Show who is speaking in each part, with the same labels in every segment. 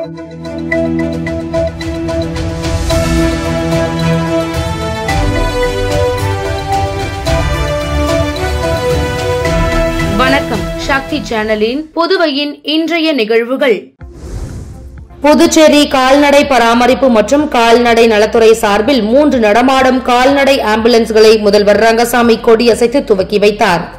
Speaker 1: வணக்கம். சக்தி சேனலின் புதுவையின் இன்றைய நிகழ்வுகள். புதுச்சேரி கால்நடை பராமரிப்பு மற்றும் கால்நடை நலத்துறை சார்பில் மூன்று நடமாடும் கால்நடை ஆம்புலன்ஸ்களை முதல்வர் ரங்கசாமி கொடியசைத்து துவக்கி வைத்தார்.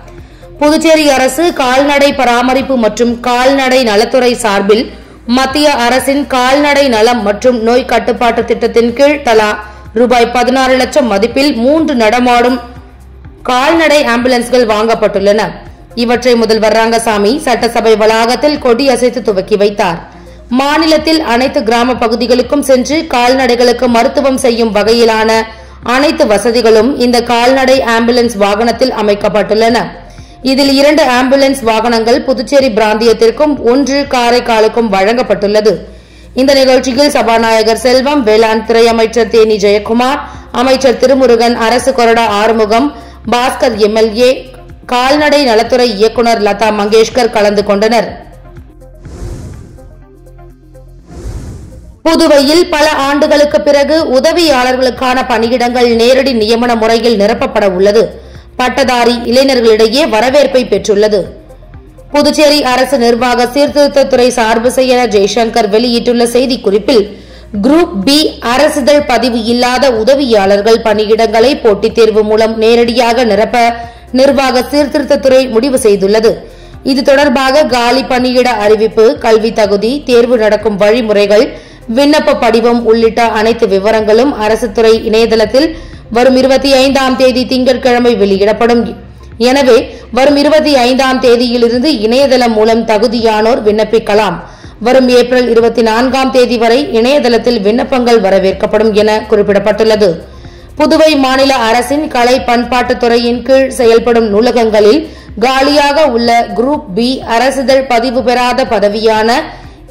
Speaker 1: புதுச்சேரி அரசு கால்நடை பராமரிப்பு மற்றும் கால்நடை நலத்துறை சார்பில் மத்திய அரசின் கால்நடை நலம் மற்றும் நோய் கட்டுப்பாட்டு திட்டத்தின் கீழ் தலா ரூபாய் பதினாறு லட்சம் மதிப்பில் மூன்று நடமாடும் கால்நடை ஆம்புலன்ஸ்கள் வாங்கப்பட்டுள்ளன. இவற்றை முதல்வர் ரங்கசாமி சட்டசபை வளாகத்தில் கொடி அசைத்து துவக்கி வைத்தார். மாநிலத்தில் அனைத்து கிராம பகுதிகளுக்கும் சென்று கால்நடைகளுக்கு மருத்துவம் செய்யும் வகையிலான அனைத்து வசதிகளும் இந்த கால்நடை ஆம்புலன்ஸ் வாகனத்தில் அமைக்கப்பட்டுள்ளன. இதில் இரண்டு ஆம்புலன்ஸ் வாகனங்கள் புதுச்சேரி பிராந்தியத்திற்கும் ஒன்று காரைக்காலுக்கும் வழங்கப்பட்டுள்ளது. இந்த நிகழ்ச்சியில் சபாநாயகர் செல்வம் வேளாண் துறை அமைச்சர் தேனி ஜெயக்குமார் அமைச்சர் திருமுருகன் அரசு கொறடா ஆறுமுகம் பாஸ்கர் எம்எல்ஏ கால்நடை நலத்துறை இயக்குனர் லதா மங்கேஷ்கர் கலந்து கொண்டனர். புதுவையில் பல ஆண்டுகளுக்கு பிறகு உதவியாளர்களுக்கான பணியிடங்கள் நேரடி நியமன முறையில் நிரப்பப்பட உள்ளது. பட்டதாரி இளைஞர்களிடையே வரவேற்பை பெற்றுள்ளது. புதுச்சேரி அரசு நிர்வாக சீர்திருத்தத்துறை சார்பு செயலர் ஜெய்சங்கர் வெளியிட்டுள்ள செய்திக்குறிப்பில் குரூப் பி அரசிதழ் பதிவு இல்லாத உதவியாளர்கள் பணியிடங்களை போட்டித் தேர்வு மூலம் நேரடியாக நிரப்ப நிர்வாக சீர்திருத்தத்துறை முடிவு செய்துள்ளது. இது தொடர்பாக காலி பணியிட அறிவிப்பு கல்வி தகுதி தேர்வு நடக்கும் வழிமுறைகள் விண்ணப்ப படிவம் உள்ளிட்ட அனைத்து விவரங்களும் அரசு துறை இணையதளத்தில் வரும் இருபத்தி ஐந்தாம் தேதி திங்கட்கிழமை வெளியிடப்படும். எனவே வரும் இருபத்தி ஐந்தாம் தேதியிலிருந்து இணையதளம் மூலம் தகுதியானோர் விண்ணப்பிக்கலாம். வரும் ஏப்ரல் இருபத்தி நான்காம் தேதி வரை இணையதளத்தில் விண்ணப்பங்கள் வரவேற்கப்படும் என குறிப்பிடப்பட்டுள்ளது. புதுவை மாநில அரசின் கலை பண்பாட்டுத்துறையின் கீழ் செயல்படும் நூலகங்களில் காலியாக உள்ள குரூப் பி அரசிதழ் பதிவு பெறாத பதவியான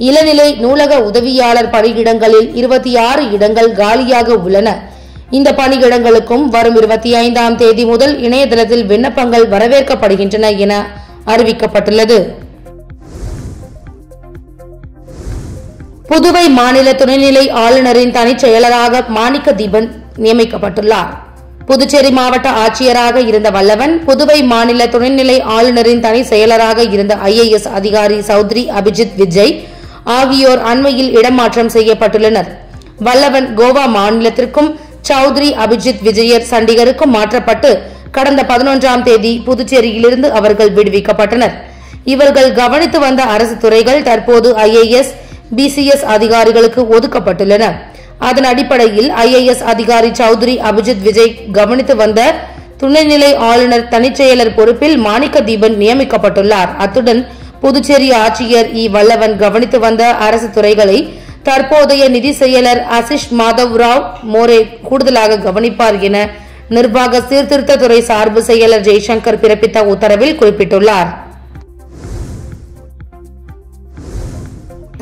Speaker 1: இளநிலை நூலக உதவியாளர் பணியிடங்களில் இருபத்தி ஆறு இடங்கள் காலியாக உள்ளன. இந்த பணியிடங்களுக்கும் வரும் இருபத்தி ஐந்தாம் தேதி முதல் இணையதளத்தில் விண்ணப்பங்கள் வரவேற்கப்படுகின்றன என அறிவிக்கப்பட்டுள்ளது. புதுவை மாநில துணைநிலை ஆளுநரின் தனிச் செயலராக மாணிக்க தீபன் நியமிக்கப்பட்டுள்ளார். புதுச்சேரி மாவட்ட ஆட்சியராக இருந்த வல்லவன் புதுவை மாநில துணைநிலை ஆளுநரின் தனி செயலராக இருந்த ஐஏஎஸ் அதிகாரி சௌத்ரி அபிஜித் விஜய் ஆகியோர் அண்மையில் இடமாற்றம் செய்யப்பட்டுள்ளனர். வல்லவன் கோவா மாநிலத்திற்கும் சௌத்ரி அபிஜித் விஜயர் சண்டிகருக்கும் மாற்றப்பட்டு கடந்த பதினொன்றாம் தேதி புதுச்சேரியிலிருந்து அவர்கள் விடுவிக்கப்பட்டனர். இவர்கள் கவனித்து வந்த அரசு துறைகள் தற்போது ஐஏஎஸ் பிசிஎஸ் அதிகாரிகளுக்கு ஒதுக்கப்பட்டுள்ளன. அதன் அடிப்படையில் ஐஏஎஸ் அதிகாரி சௌத்ரி அபிஜித் விஜய் கவனித்து வந்த துணைநிலை ஆளுநர் தனிச்செயலர் பொறுப்பில் மாணிக்க தீபன் நியமிக்கப்பட்டுள்ளார். அத்துடன் புதுச்சேரி ஆட்சியர் இ வல்லவன் கவனித்து வந்த அரசு துறைகளை தற்போதைய நிதி செயலர் அசிஷ் மாதவ் ராவ் மோரே கூடுதலாக கவனிப்பார் என நிர்வாக சீர்திருத்தத்துறை சார்பு செயலர் ஜெய்சங்கர் பிறப்பித்த உத்தரவில் குறிப்பிட்டுள்ளார்.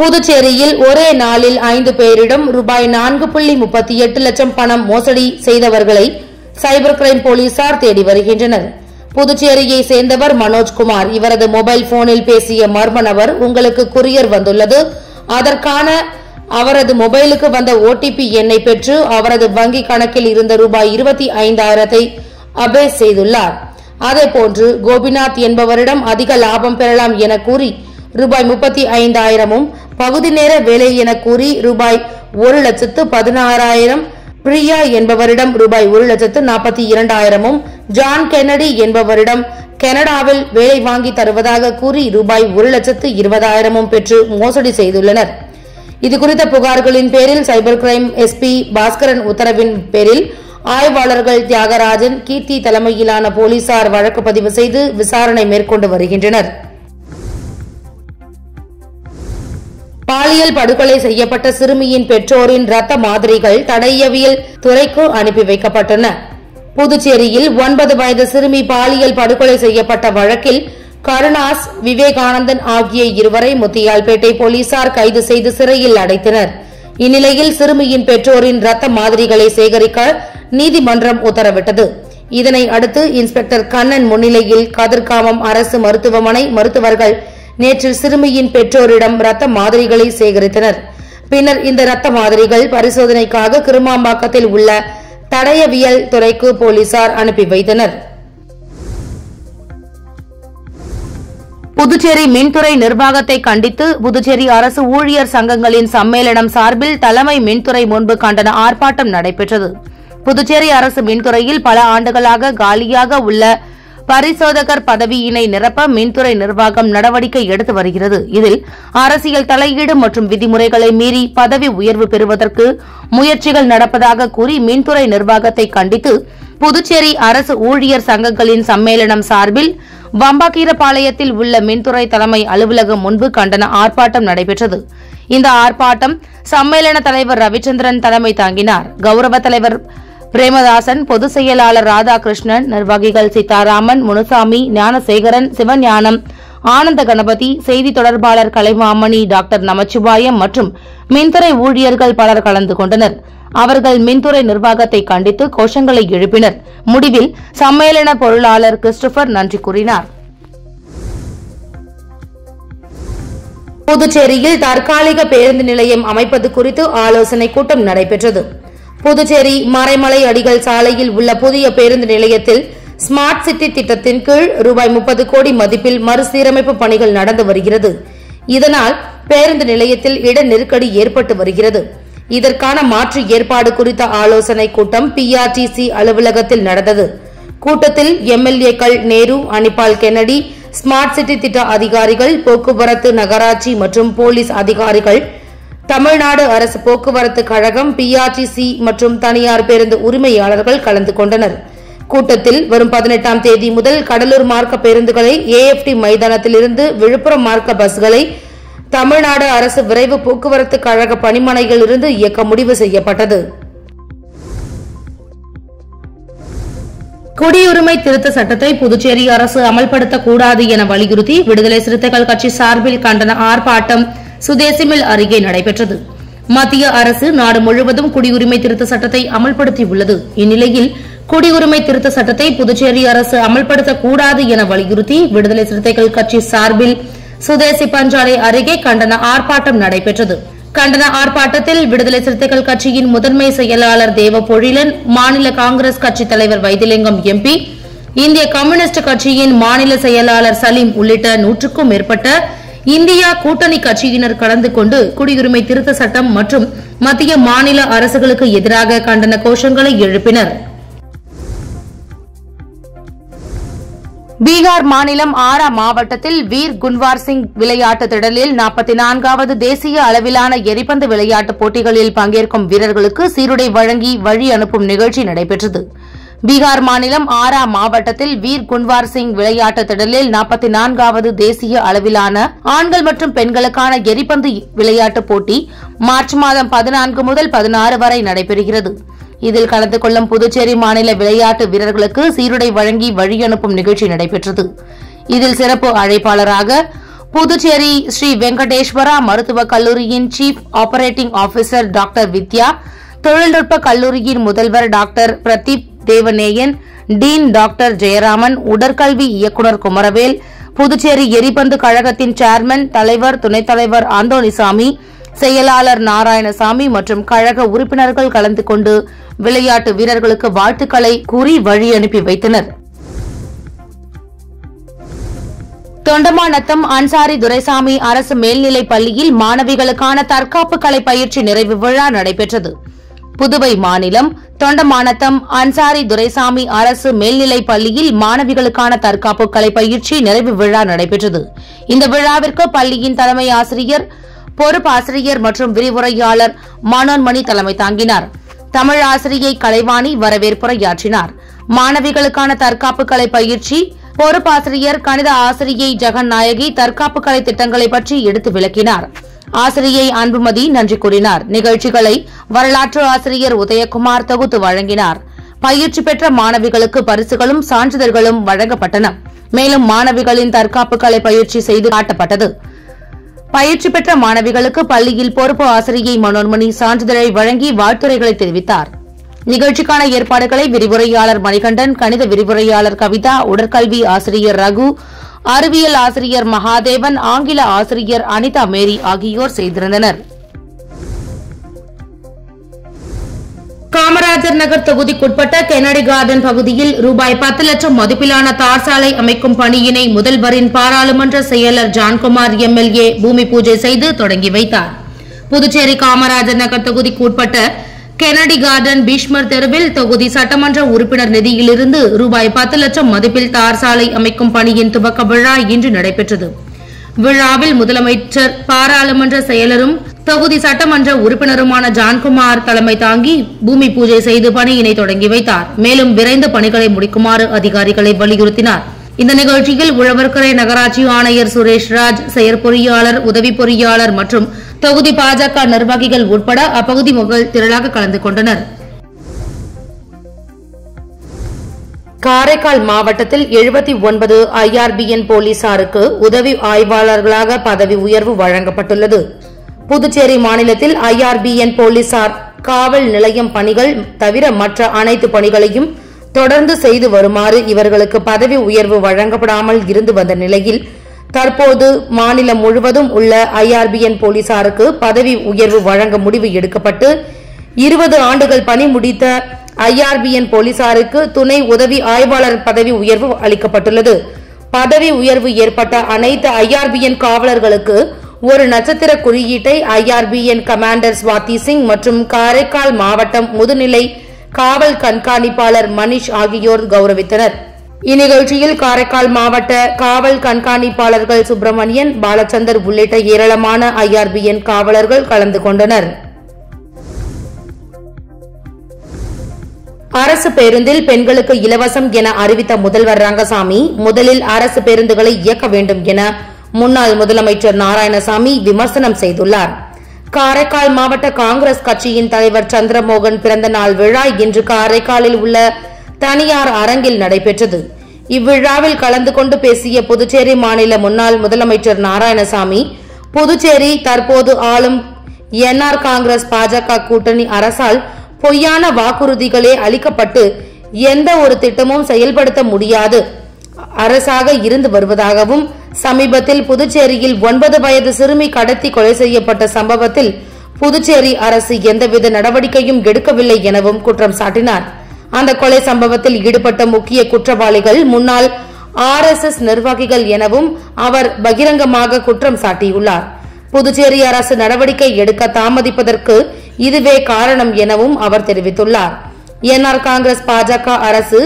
Speaker 1: புதுச்சேரியில் ஒரே நாளில் ஐந்து பேரிடம் ரூபாய் நான்கு புள்ளி முப்பத்தி எட்டு லட்சம் பணம் மோசடி செய்தவர்களை சைபர் கிரைம் போலீசார் தேடி வருகின்றனர். புதுச்சேரியை சேர்ந்தவர் மனோஜ்குமார் இவரது மொபைல் போனில் பேசிய மர்ம நபர் உங்களுக்கு குரியர் வந்துள்ளது. அதற்கான அவரது மொபைலுக்கு வந்த ஓடிபி எண்ணை பெற்று அவரது வங்கி கணக்கில் இருந்த ரூபாய் இருபத்தி ஐந்தாயிரத்தை அபேஸ் செய்துள்ளார். அதேபோன்று கோபிநாத் என்பவரிடம் அதிக லாபம் பெறலாம் என கூறி ரூபாய் முப்பத்தி ஐந்தாயிரமும் பகுதி நேர வேலை என கூறி ரூபாய் ஒரு லட்சத்து பதினாறாயிரம் பிரியா என்பவரிடம் ரூபாய் ஒரு லட்சத்து நாற்பத்தி இரண்டாயிரமும் ஜான் கென்னடி என்பவரிடம் கனடாவில் வேலை வாங்கி தருவதாக கூறி ரூபாய் ஒரு லட்சத்து இருபதாயிரமும் பெற்று மோசடி செய்துள்ளனர். இதுகுறித்த புகார்களின் பேரில் சைபர் கிரைம் எஸ்பி பாஸ்கரன் உத்தரவின் பேரில் ஆய்வாளர்கள் தியாகராஜன் கீர்த்தி தலைமையிலான போலீசார் வழக்கு பதிவு செய்து விசாரணை மேற்கொண்டு வருகின்றனர். பாலியல் படுகொலை செய்யப்பட்ட சிறுமியின் பெற்றோரின் ரத்த மாதிரிகள் தடையவியல் துறைக்கு அனுப்பி வைக்கப்பட்டன. புதுச்சேரியில் ஒன்பது வயது சிறுமி பாலியல் படுகொலை செய்யப்பட்ட வழக்கில் கருணாஸ் விவேகானந்தன் ஆகிய இருவரை முத்தியால்பேட்டை போலீசார் கைது செய்து சிறையில் அடைத்தனர். இந்நிலையில் சிறுமியின் பெற்றோரின் ரத்த மாதிரிகளை சேகரிக்க நீதிமன்றம் உத்தரவிட்டது. இதனை அடுத்து இன்ஸ்பெக்டர் கண்ணன் முன்னிலையில் கதிர்காமம் அரசு மருத்துவமனை மருத்துவர்கள் நேற்று சிறுமியின் பெற்றோரிடம் ரத்த மாதிரிகளை சேகரித்தனர். பின்னர் இந்த ரத்த மாதிரிகள் பரிசோதனைக்காக கிருமாம்பாக்கத்தில் உள்ள தடயவியல் துறைக்கு போலீசார் அனுப்பி வைத்தனர். புதுச்சேரி மின்துறை நிர்வாகத்தை கண்டித்து புதுச்சேரி அரசு ஊழியர் சங்கங்களின் சம்மேளனம் சார்பில் தலைமை மின்துறை முன்பு கண்டன ஆர்ப்பாட்டம் நடைபெற்றது. புதுச்சேரி அரசு மின்துறையில் பல ஆண்டுகளாக காலியாக உள்ள பரிசோதகர் பதவியினை நிரப்ப மின்துறை நிர்வாகம் நடவடிக்கை எடுத்து வருகிறது. இதில் அரசியல் தலையீடு மற்றும் விதிமுறைகளை மீறி பதவி உயர்வு பெறுவதற்கு முயற்சிகள் நடப்பதாக கூறி மின்துறை நிர்வாகத்தை கண்டித்து புதுச்சேரி அரசு ஊழியர் சங்கங்களின் சம்மேளனம் சார்பில் வம்பாக்கீரபாளையத்தில் உள்ள மின்துறை தலைமை அலுவலகம் முன்பு கண்டன ஆர்ப்பாட்டம் நடைபெற்றது. இந்த ஆர்ப்பாட்டம் சம்மேளன தலைவர் ரவிச்சந்திரன் தலைமை தாங்கினார். கௌரவ தலைவர் பிரேமதாசன் பொதுச் செயலாளர் ராதாகிருஷ்ணன் நிர்வாகிகள் சீதாராமன் முனுசாமி ஞானசேகரன் சிவஞானம் ஆனந்த கணபதி செய்தி தொடர்பாளர் கலைமாமணி டாக்டர் நமச்சிவாயம் மற்றும் மின்துறை ஊழியர்கள் பலர் கலந்து கொண்டனர். அவர்கள் மின்துறை நிர்வாகத்தை கண்டித்து கோஷங்களை எழுப்பினர். முடிவில் சம்மேளன பொருளாளர் கிறிஸ்டோபர் நன்றி கூறினார். புதுச்சேரியில் தற்காலிக பேருந்து நிலையம் அமைப்பது குறித்து ஆலோசனை கூட்டம் நடைபெற்றது. புதுச்சேரி மறைமலை அடிகள் சாலையில் உள்ள புதிய பேருந்து நிலையத்தில் ஸ்மார்ட் சிட்டி திட்டத்தின் கீழ் ரூபாய் முப்பது கோடி மதிப்பில் மறுசீரமைப்பு பணிகள் நடந்து வருகிறது. இதனால் பேருந்து நிலையத்தில் இட நெருக்கடி ஏற்பட்டு வருகிறது. இதற்கான மாற்று ஏற்பாடு குறித்த ஆலோசனை கூட்டம் பிஆர்டிசி அலுவலகத்தில் நடந்தது. கூட்டத்தில் எம்எல்ஏக்கள் நேரு அனிபால் கென்னடி ஸ்மார்ட் சிட்டி திட்ட அதிகாரிகள் போக்குவரத்து நகராட்சி மற்றும் போலீஸ் அதிகாரிகள் தமிழ்நாடு அரசு போக்குவரத்து கழகம் பிஆர்டிசி மற்றும் தனியார் பேருந்து உரிமையாளர்கள் கலந்து கொண்டனர். கூட்டத்தில் வரும் பதினெட்டாம் தேதி முதல் கடலூர் மார்க்க பேருந்துகளை ஏஎப்டி மைதானத்திலிருந்து விழுப்புரம் மார்க்க பஸ்களை தமிழ்நாடு அரசு விரைவு போக்குவரத்து கழக பணிமனைகளிலிருந்து இயக்க முடிவு செய்யப்பட்டது. குடியுரிமை திருத்த சட்டத்தை புதுச்சேரி அரசு அமல்படுத்தக்கூடாது என வலியுறுத்தி விடுதலை சிறுத்தைகள் கட்சி சார்பில் கண்டன ஆர்ப்பாட்டம் சுதேசிமில் அருகே நடைபெற்றது. மத்திய அரசு நாடு முழுவதும் குடியுரிமை திருத்த சட்டத்தை அமல்படுத்தியுள்ளது. இந்நிலையில் குடியுரிமை திருத்த சட்டத்தை புதுச்சேரி அரசு அமல்படுத்தக்கூடாது என வலியுறுத்தி விடுதலை சிறுத்தைகள் கட்சி சார்பில் சுதேசி பஞ்சாலை அருகே கண்டன ஆர்ப்பாட்டம் நடைபெற்றது. கண்டன ஆர்ப்பாட்டத்தில் விடுதலை சிறுத்தைகள் கட்சியின் முதன்மை செயலாளர் தேவ பொழிலன் மாநில காங்கிரஸ் கட்சி தலைவர் வைத்திலிங்கம் எம்பி இந்திய கம்யூனிஸ்ட் கட்சியின் மாநில செயலாளர் சலீம் உள்ளிட்ட நூற்றுக்கும் மேற்பட்ட இந்தியா கூட்டணி கட்சியினர் கலந்து கொண்டு குடியுரிமை திருத்த சட்டம் மற்றும் மத்திய மாநில அரசுகளுக்கு எதிராக கண்டன கோஷங்களை எழுப்பினர். பீகார் மாநிலம் ஆரா மாவட்டத்தில் வீர் குன்வார் சிங் விளையாட்டு திடலில் நாற்பத்தி நான்காவது தேசிய அளவிலான எரிபந்து விளையாட்டுப் போட்டிகளில் பங்கேற்கும் வீரர்களுக்கு சீருடை வழங்கி வழி அனுப்பும் நிகழ்ச்சி நடைபெற்றது. பீகார் மாநிலம் ஆரா மாவட்டத்தில் வீர் குன்வார் சிங் விளையாட்டு திடலில் நாற்பத்தி நான்காவது தேசிய அளவிலான ஆண்கள் மற்றும் பெண்களுக்கான எரிபந்து விளையாட்டுப் போட்டி மார்ச் மாதம் பதினான்கு முதல் பதினாறு வரை நடைபெறுகிறது. இதில் கலந்து கொள்ளும் புதுச்சேரி மாநில விளையாட்டு வீரர்களுக்கு சீருடை வழங்கி வழி அனுப்பும் நிகழ்ச்சி நடைபெற்றது. இதில் சிறப்பு அழைப்பாளராக புதுச்சேரி ஸ்ரீ வெங்கடேஸ்வரா மருத்துவக் கல்லூரியின் chief operating officer doctor Vidya தொழில்நுட்ப கல்லூரியின் முதல்வர் doctor Pradeep Devaneyan dean doctor Jayaraman உடற்கல்வி இயக்குநர் குமரவேல் புதுச்சேரி எரிபந்து கழகத்தின் சேர்மன் தலைவர் துணைத் தலைவர் ஆந்தோனிசாமி செயலாளர் நாராயணசாமி மற்றும் கழக உறுப்பினர்கள் கலந்து கொண்டு விளையாட்டு வீரர்களுக்கு வாழ்த்துக்களை கூறி வழி அனுப்பி வைத்தனர். தொண்டமாநத்தம் அன்சாரி துரைசாமி அரசு மேல்நிலைப் பள்ளியில் மாணவிகளுக்கான தற்காப்பு கலை பயிற்சி நிறைவு விழா நடைபெற்றது. புதுவை மாநிலம் தொண்டமானத்தம் அன்சாரி துரைசாமி அரசு மேல்நிலைப் பள்ளியில் மாணவிகளுக்கான தற்காப்பு கலை பயிற்சி நிறைவு விழா நடைபெற்றது. இந்த விழாவிற்கு பள்ளியின் தலைமை ஆசிரியர் பொறுப்பாசிரியர் மற்றும் விரிவுரையாளர் மனோன்மணி தலைமை தாங்கினார். தமிழ் ஆசிரியை கலைவாணி வரவேற்புரையாற்றினார். மாணவிகளுக்கான தற்காப்பு கலை பயிற்சி பொறுப்பாசிரியர் கணித ஆசிரியை ஜெகன் நாயகி தற்காப்பு கலை திட்டங்களை பற்றி எடுத்து விளக்கினார். ஆசிரியை அன்புமதி நன்றி கூறினார். நிகழ்ச்சிகளை வரலாற்று ஆசிரியர் உதயகுமார் தொகுத்து வழங்கினார். பயிற்சி பெற்ற மாணவிகளுக்கு பரிசுகளும் சான்றிதழ்களும் வழங்கப்பட்டன. மேலும் மாணவிகளின் தற்காப்பு கலை பயிற்சி செய்து காட்டப்பட்டது. பயிற்சி பெற்ற மாணவிகளுக்கு பள்ளியில் பொறுப்பு ஆசிரியை மனோன்மணி சான்றிதழை வழங்கி வாழ்த்துரைகளை தெரிவித்தார். நிகழ்ச்சிக்கான ஏற்பாடுகளை விரிவுரையாளர் மணிகண்டன் கணித விரிவுரையாளர் கவிதா உடற்கல்வி ஆசிரியர் ரகு அறிவியல் ஆசிரியர் மகாதேவன் ஆங்கில ஆசிரியர் அனிதா மேரி ஆகியோர் செய்திருந்தனர். காமராஜர் நகர் தொகுதிக்குட்பட்ட கெனடி கார்டன் பகுதியில் ரூபாய் பத்து லட்சம் மதிப்பிலான தார் சாலை அமைக்கும் பணியினை முதல்வரின் பாராளுமன்ற செயலர் ஜான்குமார் எம்எல்ஏ பூமி பூஜை செய்து தொடங்கி வைத்தார். புதுச்சேரி காமராஜர் நகர் தொகுதிக்குட்பட்ட கெனடி கார்டன் பீஷ்மர் தெருவில் தொகுதி சட்டமன்ற உறுப்பினர் நிதியிலிருந்து ரூபாய் பத்து லட்சம் மதிப்பில் தார் சாலை அமைக்கும் பணியின் துவக்க விழா இன்று நடைபெற்றது. விழாவில் முதலமைச்சர் பாராளுமன்ற செயலரும் தொகுதி சட்டமன்ற உறுப்பினருமான ஜான்குமார் தலைமை தாங்கி பூமி பூஜை செய்து பணியினை தொடங்கி வைத்தார். மேலும் விரைந்து பணிகளை முடிக்குமாறு அதிகாரிகளை வலியுறுத்தினார். இந்த நிகழ்ச்சியில் உழவர்கரை நகராட்சி ஆணையர் சுரேஷ்ராஜ் செயற்பொறியாளர் உதவி பொறியாளர் மற்றும் தொகுதி பாஜக நிர்வாகிகள் உட்பட அப்பகுதி மக்கள் திரளாக கலந்து கொண்டனர். காரைக்கால் மாவட்டத்தில் எழுபத்தி ஒன்பது ஐஆர்பிஎன் போலீசாருக்கு உதவி ஆய்வாளர்களாக பதவி உயர்வு வழங்கப்பட்டுள்ளது. புதுச்சேரி மாநிலத்தில் ஐஆர்பிஎன் போலீசார் காவல் நிலையம் பணிகள் தவிர மற்ற அனைத்து பணிகளையும் தொடர்ந்து செய்து வருமாறு இவர்களுக்கு பதவி உயர்வு வழங்கப்படாமல் இருந்து வந்த நிலையில் தற்போது மாநிலம் முழுவதும் உள்ள ஐஆர்பிஎன் போலீசாருக்கு பதவி உயர்வு வழங்க முடிவு எடுக்கப்பட்டு இருபது ஆண்டுகள் பணி முடித்த ஐஆர்பிஎன் போலீசாருக்கு துணை உதவி ஆய்வாளர் பதவி உயர்வு அளிக்கப்பட்டுள்ளது. பதவி உயர்வு ஏற்பட்ட அனைத்து ஐஆர்பிஎன் காவலர்களுக்கு ஒரு நட்சத்திர குறியீட்டை ஐஆர்பிஎன் கமாண்டர் ஸ்வாதி சிங் மற்றும் காரைக்கால் மாவட்டம் முதுநிலை காவல் கண்காணிப்பாளர் மணிஷ் ஆகியோர் கௌரவித்தனர். இந்நிகழ்ச்சியில் காரைக்கால் மாவட்ட காவல் கண்காணிப்பாளர்கள் சுப்பிரமணியன் பாலச்சந்தர் உள்ளிட்ட ஏராளமான ஐஆர்பிஎன் காவலர்கள் கலந்து கொண்டனர். அரசு பேருந்தில் பெண்களுக்கு இலவசம் என அறிவித்த முதல்வர் ரங்கசாமி முதலில் அரசு பேருந்துகளை இயக்க வேண்டும் என முன்னாள் முதலமைச்சர் நாராயணசாமி விமர்சனம் செய்துள்ளார். காரைக்கால் மாவட்ட காங்கிரஸ் கட்சியின் தலைவர் சந்திரமோகன் பிறந்த நாள் விழா இன்று காரைக்காலில் உள்ள தனியார் அரங்கில் நடைபெற்றது. இவ்விழாவில் கலந்து கொண்டு பேசிய புதுச்சேரி மாநில முன்னாள் முதலமைச்சர் நாராயணசாமி புதுச்சேரி தற்போது ஆளும் என்ஆர் காங்கிரஸ் பாஜக கூட்டணி அரசால் பொய்யான வாக்குறுதிகளே அளிக்கப்பட்டு எந்த ஒரு திட்டமும் செயல்படுத்த முடியாது. அரசாக இருந்து வருவதாகவும் சமீபத்தில் புதுச்சேரியில் ஒன்பது வயது சிறுமி கடத்தி கொலை செய்யப்பட்ட சம்பவத்தில் புதுச்சேரி அரசு எந்தவித நடவடிக்கையும் எடுக்கவில்லை எனவும் குற்றம் சாட்டினார். அந்த கொலை சம்பவத்தில் ஈடுபட்ட முக்கிய குற்றவாளிகள் முன்னாள் ஆர் எஸ் எஸ் நிர்வாகிகள் எனவும் அவர் பகிரங்கமாக குற்றம் சாட்டியுள்ளார். புதுச்சேரி அரசு நடவடிக்கை எடுக்க தாமதிப்பதற்கு இதுவே காரணம் எனவும் அவர் தெரிவித்துள்ளார். என்ஆர் காங்கிரஸ் பாஜக அரசு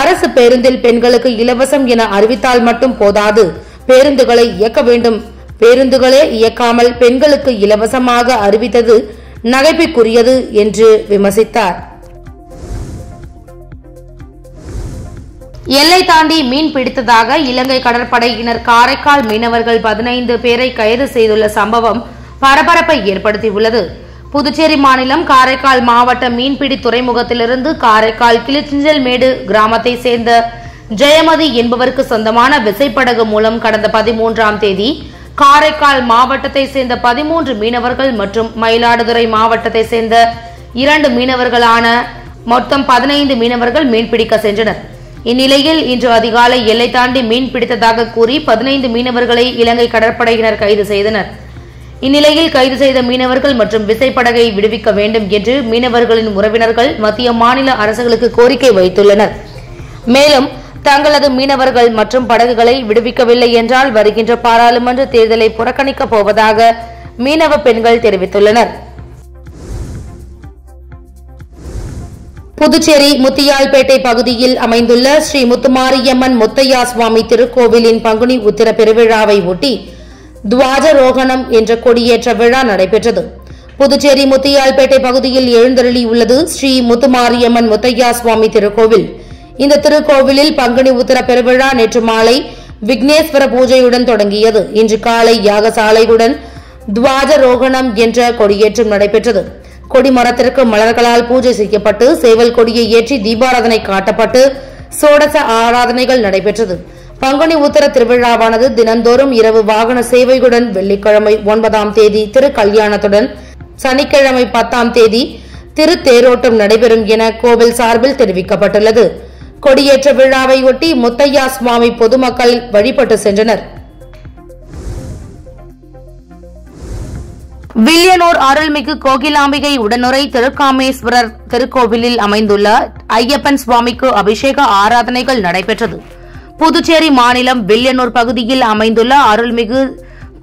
Speaker 1: அரசு பேருந்தில் பெண்களுக்கு இலவசம் என அறிவித்தால் மட்டும் போதாது. பேருந்துகளை இயக்க வேண்டும். பேருந்துகளே இயக்காமல் பெண்களுக்கு இலவசமாக அறிவித்தது நகைப்பிற்குரியது என்று விமர்சித்தார். எல்லை தாண்டி மீன் பிடித்ததாக இலங்கை கடற்படையினர் காரைக்கால் மீனவர்கள் பதினைந்து பேரை கைது செய்துள்ள சம்பவம் பரபரப்பை ஏற்படுத்தியுள்ளது. புதுச்சேரி மாநிலம் காரைக்கால் மாவட்ட மீன்பிடி துறைமுகத்திலிருந்து காரைக்கால் கிளிச்சிஞ்சல்மேடு கிராமத்தை சேர்ந்த ஜெயமதி என்பவருக்கு சொந்தமான விசைப்படகு மூலம் கடந்த பதிமூன்றாம் தேதி காரைக்கால் மாவட்டத்தை சேர்ந்த பதிமூன்று மீனவர்கள் மற்றும் மயிலாடுதுறை மாவட்டத்தை சேர்ந்த இரண்டு மீனவர்களான மொத்தம் பதினைந்து மீனவர்கள் மீன்பிடிக்க சென்றனர். இந்நிலையில் இன்று அதிகாலை எல்லை தாண்டி மீன் பிடித்ததாக கூறி பதினைந்து மீனவர்களை இலங்கை கடற்படையினர் கைது செய்தனர். இந்நிலையில் கைது செய்த மீனவர்கள் மற்றும் விசைப்படகை விடுவிக்க வேண்டும் என்று மீனவர்களின் உறவினர்கள் மத்திய மாநில அரசுகளுக்கு கோரிக்கை வைத்துள்ளனர். மேலும் தங்களது மீனவர்கள் மற்றும் படகுகளை விடுவிக்கவில்லை என்றால் வருகின்ற பாராளுமன்ற தேர்தலை புறக்கணிக்கப் போவதாக மீனவ பெண்கள் தெரிவித்துள்ளனர். புதுச்சேரி முத்தியால்பேட்டை பகுதியில் அமைந்துள்ள ஸ்ரீ முத்துமாரியம்மன் முத்தையா சுவாமி திருக்கோவிலின் பங்குனி உத்திர பெருவிழாவை ஒட்டி துவாஜரோகணம் என்ற கொடியேற்ற விழா நடைபெற்றது. புதுச்சேரி முத்தியால்பேட்டை பகுதியில் எழுந்தருளி உள்ளது ஸ்ரீ முத்துமாரியம்மன் முத்தையா சுவாமி திருக்கோவில். இந்த திருக்கோவிலில் பங்குனி உத்திர பெருவிழா நேற்று மாலை விக்னேஸ்வர பூஜையுடன் தொடங்கியது. இன்று காலை யாகசாலையுடன் துவாஜரோகணம் என்ற கொடியேற்றம் நடைபெற்றது. கொடிமரத்திற்கு மலர்களால் பூஜை செய்யப்பட்டு சேவல் கொடியை ஏற்றி தீபாராதனை காட்டப்பட்டு சோடச ஆராதனைகள் நடைபெற்றது. பங்குனி உத்தர திருவிழாவானது தினந்தோறும் இரவு வாகன சேவையுடன் வெள்ளிக்கிழமை ஒன்பதாம் தேதி திரு கல்யாணத்துடன் சனிக்கிழமை பத்தாம் தேதி திரு தேரோட்டம் நடைபெறும் என கோவில் சார்பில் தெரிவிக்கப்பட்டுள்ளது. கொடியேற்ற விழாவை ஒட்டி முத்தையா சுவாமி பொதுமக்கள் வழிபட்டு சென்றனர். வில்லியனூர் அருள்மிகு கோகிலாம்பிகை உடனுரை திருக்காமேஸ்வரர் திருக்கோவிலில் அமைந்துள்ள ஐயப்பன் சுவாமிக்கு அபிஷேக ஆராதனைகள் நடைபெற்றது. புதுச்சேரி மாநிலம் வில்லியனூர் பகுதியில் அமைந்துள்ள அருள்மிகு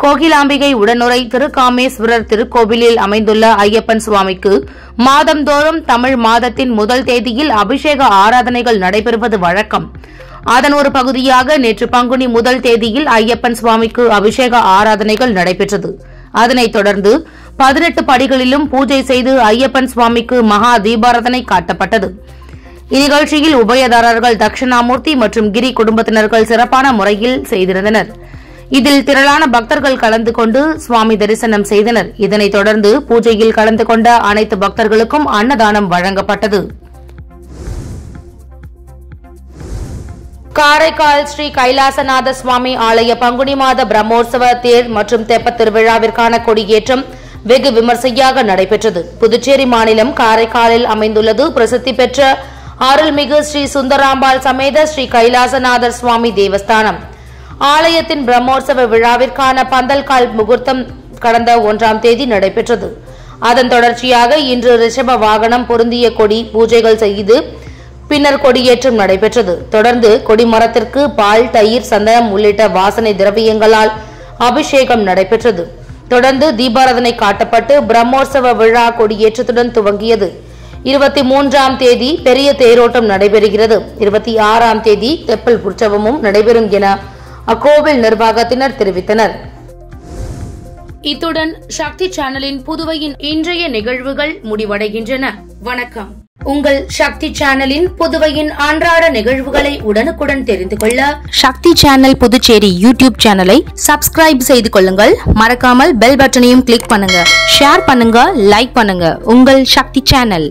Speaker 1: கோகிலாம்பிகை உடனுரை திருக்காமேஸ்வரர் திருக்கோவிலில் அமைந்துள்ள ஐயப்பன் சுவாமிக்கு மாதந்தோறும் தமிழ் மாதத்தின் முதல் தேதியில் அபிஷேக ஆராதனைகள் நடைபெறுவது வழக்கம். அதன் ஒரு பகுதியாக நேற்று பங்குனி முதல் தேதியில் ஐயப்பன் சுவாமிக்கு அபிஷேக ஆராதனைகள் நடைபெற்றது. அதனைத் தொடர்ந்து பதினெட்டு படிகளிலும் பூஜை செய்து ஐயப்பன் சுவாமிக்கு மகா தீபாரதனை காட்டப்பட்டது. இந்நிகழ்ச்சியில் உபயதாரர்கள் தட்சிணாமூர்த்தி மற்றும் கிரி குடும்பத்தினர்கள் சிறப்பான முறையில் செய்திருந்தனர். இதில் திரளான பக்தர்கள் கலந்து கொண்டு சுவாமி தரிசனம் செய்தனர். இதனைத் தொடர்ந்து பூஜையில் கலந்து கொண்ட அனைத்து பக்தர்களுக்கும் அன்னதானம் வழங்கப்பட்டது. காரைக்கால் ஸ்ரீ கைலாசநாத சுவாமி ஆலய பங்குனி மாத பிரம்மோற்சவ தேர் மற்றும் தெப்பத் திருவிழாவிற்கான கொடியேற்றம் வெகு விமர்சையாக நடைபெற்றது. புதுச்சேரி மாநிலம் காரைக்காலில் அமைந்துள்ளது. பிரசித்தி பெற்ற அருள்மிகு ஸ்ரீ சுந்தராம்பாள் சமேத ஸ்ரீ கைலாசநாதர் சுவாமி தேவஸ்தானம். ஆலயத்தின் பிரம்மோற்சவ விழாவிற்கான பந்தல்கால் முகூர்த்தம் கடந்த ஒன்றாம் தேதி நடைபெற்றது. அதன் தொடர்ச்சியாக இன்று ரிஷப வாகனம் பொருந்திய கொடி பூஜைகள் செய்து பின்னர் கொடியேற்றம் நடைபெற்றது. தொடர்ந்து கொடிமரத்திற்கு பால் தயிர் சந்தனம் உள்ளிட்ட வாசனை திரவியங்களால் அபிஷேகம் நடைபெற்றது. தொடர்ந்து தீபாராதனை காட்டப்பட்டு பிரம்மோற்சவ விழா கொடியேற்றத்துடன் துவங்கியது. இருபத்தி மூன்றாம் தேதி பெரிய தேரோட்டம் நடைபெறுகிறது. இருபத்தி ஆறாம் தேதி தெப்பல் உற்சவமும் நடைபெறும் என அக்கோவில் நிர்வாகத்தினர் தெரிவித்தனர். இத்துடன் சக்தி சேனலின் புதுவையின் இன்றைய நிகழ்வுகள் முடிவடைகின்றன. வணக்கம். உங்கள் சக்தி சேனலின் புதுவையின் அன்றாட நிகழ்வுகளை உடனுக்குடன் தெரிந்து கொள்ள
Speaker 2: சக்தி சேனல் புதுச்சேரி யூடியூப் சேனலை சப்ஸ்கிரைப் செய்து கொள்ளுங்கள். மறக்காமல் பெல் பட்டனையும் கிளிக் பண்ணுங்க. ஷேர் பண்ணுங்க லைக் பண்ணுங்க. உங்கள் சக்தி சேனல்.